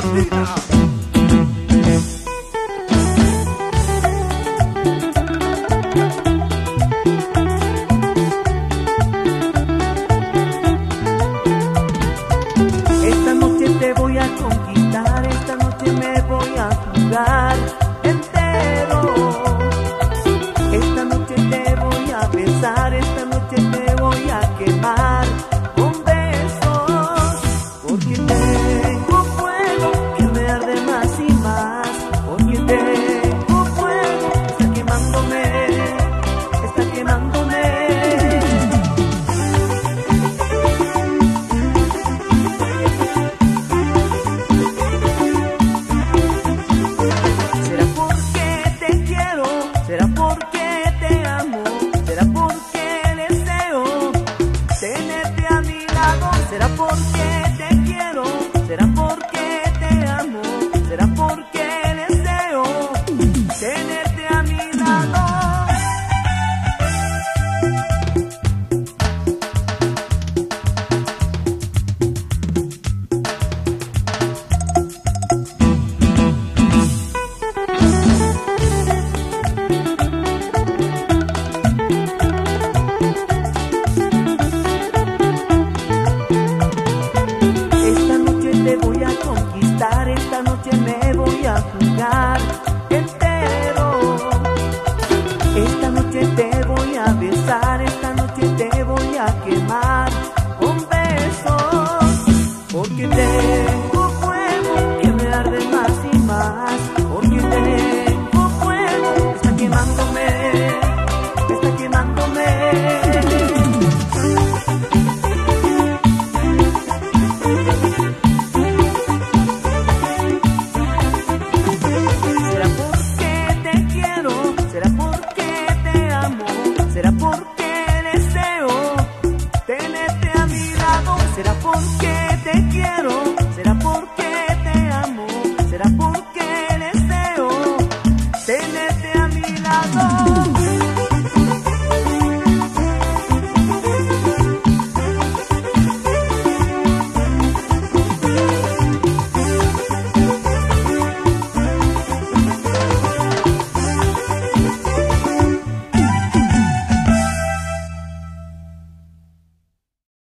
Esta noche te voy a conquistar, esta noche me voy a jugar será porque quemar con besos. Porque tengo fuego que me arde más y más. Porque tengo fuego, está quemándome, está quemándome. Será porque te quiero, será porque te amo, será porque